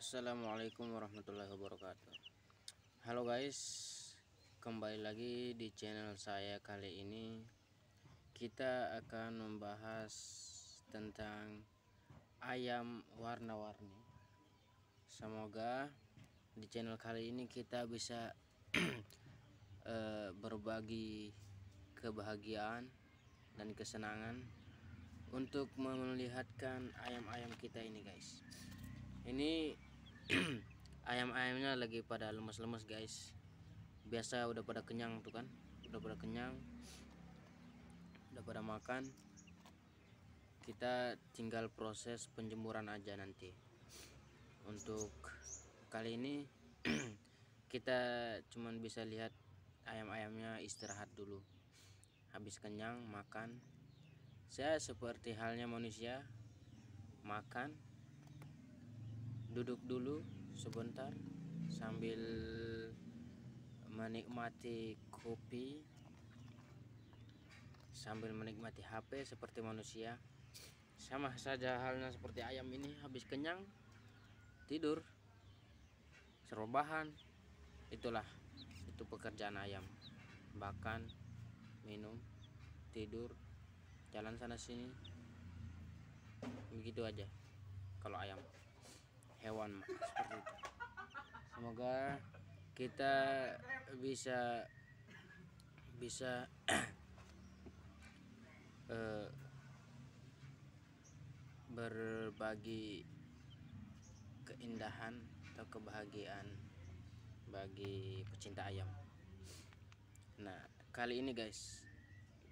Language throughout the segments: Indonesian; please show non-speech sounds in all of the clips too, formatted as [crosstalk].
Assalamualaikum warahmatullahi wabarakatuh. Halo guys Kembali lagi di channel saya kali ini. Kita akan membahas Tentang Ayam warna-warni. Semoga Di channel kali ini kita bisa [clears throat] eh, Berbagi Kebahagiaan Dan kesenangan Untuk melihatkan ayam-ayam kita ini guys. Ini ayam-ayamnya lagi pada lemes-lemes guys. Biasa udah pada kenyang tuh kan. Udah pada kenyang. Udah pada makan. Kita tinggal proses penjemuran aja nanti. Untuk kali ini [clears throat] kita cuman bisa lihat ayam-ayamnya istirahat dulu. Habis kenyang makan. Saya seperti halnya manusia makan. Duduk dulu sebentar sambil menikmati kopi sambil menikmati HP seperti manusia. Sama saja halnya seperti ayam ini habis kenyang tidur serbahan itulah itu pekerjaan ayam. Makan minum tidur jalan sana sini. Begitu aja kalau ayam hewan seperti itu. Semoga kita bisa bisa uh, [clears throat] berbagi keindahan atau kebahagiaan bagi pecinta ayam. Nah kali ini guys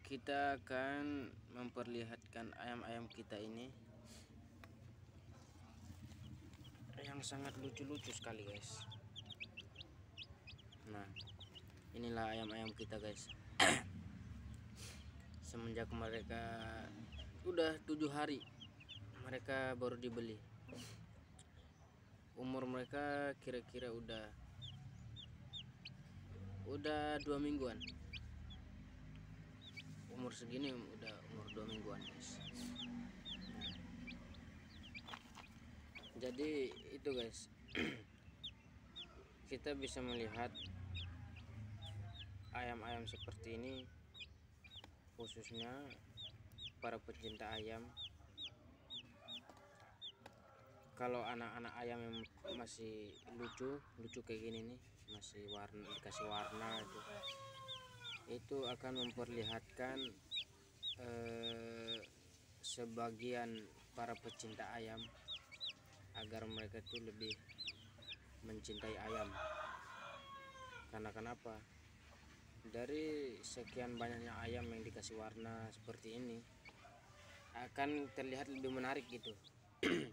kita akan memperlihatkan ayam-ayam kita ini yang sangat lucu-lucu sekali guys. Nah inilah ayam-ayam kita guys. [clears throat] Semenjak mereka udah tujuh hari mereka baru dibeli. Umur mereka kira-kira udah udah dua mingguan. Umur segini udah umur dua mingguan guys jadi itu guys. [clears throat] Kita bisa melihat ayam-ayam seperti ini khususnya para pecinta ayam. Kalau anak-anak ayam yang masih lucu lucu kayak gini nih masih warna dikasih warna itu itu akan memperlihatkan eh, sebagian para pecinta ayam agar mereka itu lebih mencintai ayam. Karena kenapa? Dari sekian banyaknya ayam yang dikasih warna seperti ini akan terlihat lebih menarik gitu. [clears throat]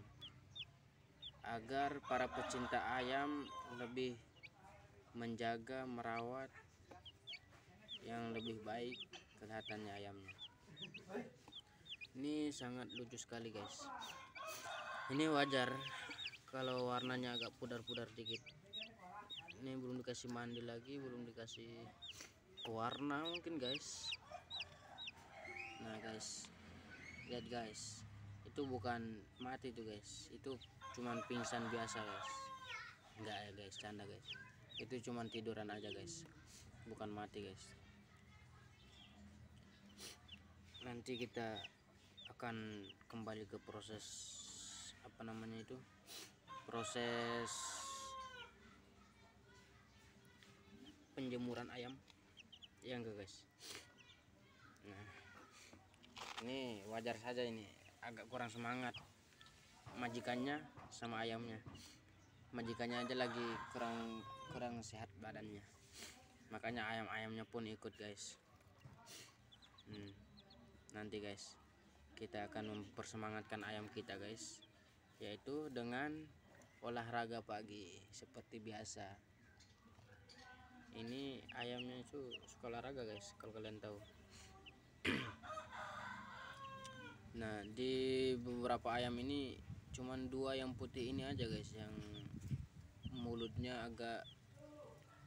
Agar para pecinta ayam lebih menjaga merawat yang lebih baik kelihatannya ayamnya. Ini sangat lucu sekali guys ini wajar kalau warnanya agak pudar-pudar dikit. Ini belum dikasih mandi lagi belum dikasih warna mungkin guys. Nah guys. Lihat guys. Itu bukan mati tuh guys. Itu cuman pingsan biasa guys. Enggak ya guys. Canda guys. Itu cuman tiduran aja guys. Bukan mati guys. Nanti kita akan kembali ke proses apa namanya itu proses penjemuran ayam. Ya enggak guys? Nah ini wajar saja ini agak kurang semangat majikannya sama ayamnya. Majikannya aja lagi kurang kurang sehat badannya. Makanya ayam-ayamnya pun ikut guys. Hmm, nanti guys kita akan mempersemangatkan ayam kita guys yaitu dengan olahraga pagi seperti biasa. Ini ayamnya itu suka olahraga guys kalau kalian tahu. [clears throat] Nah di beberapa ayam ini cuman dua yang putih ini aja guys yang mulutnya agak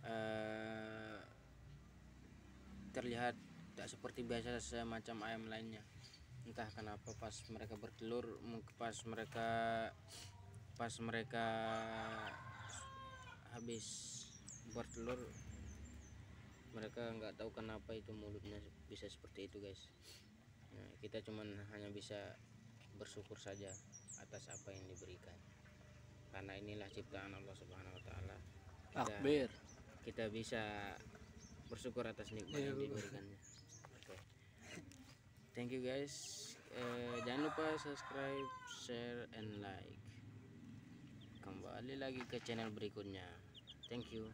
uh, terlihat tak seperti biasa semacam ayam lainnya entah kenapa pas mereka bertelur pas mereka pas mereka habis bertelur mereka nggak tahu kenapa itu mulutnya bisa seperti itu guys nah, kita cuman hanya bisa bersyukur saja atas apa yang diberikan karena inilah ciptaan Allah Subhanahu Wa Taala kita, Takbir. kita bisa bersyukur atas nikmat Iya, yang betul. diberikannya thank you guys. Eh, jangan lupa subscribe share and like. Kembali lagi ke channel berikutnya. Thank you